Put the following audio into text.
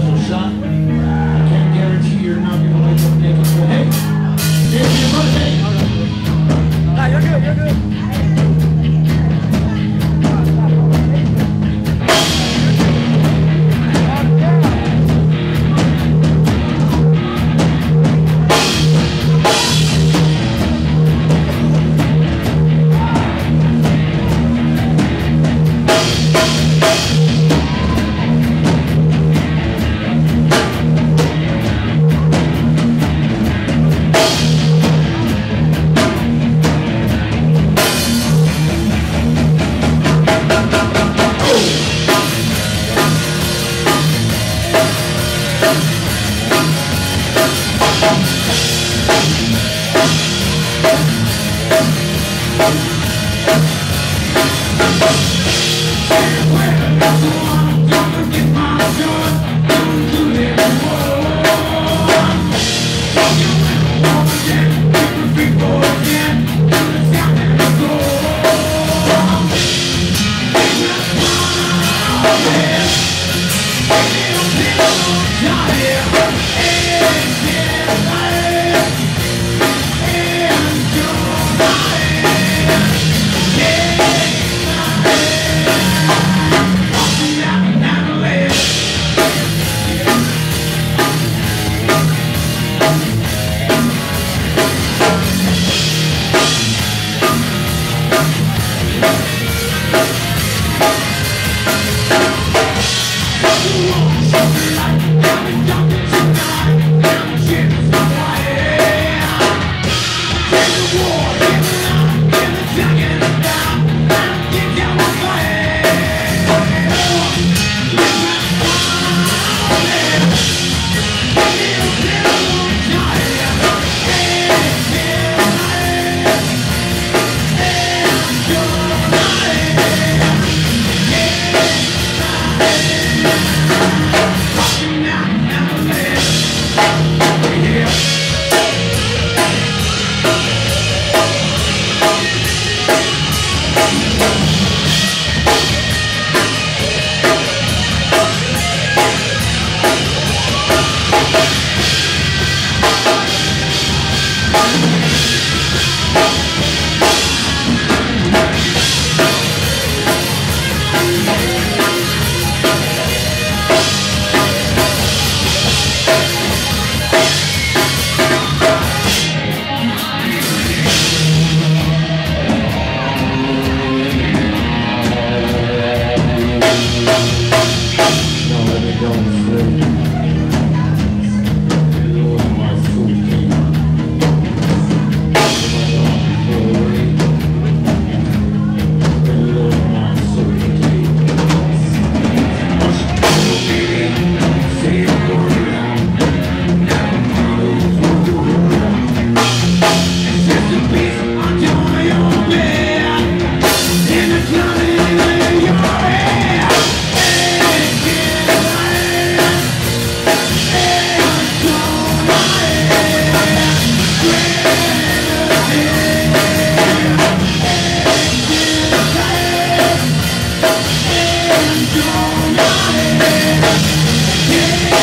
special You know it. Yeah,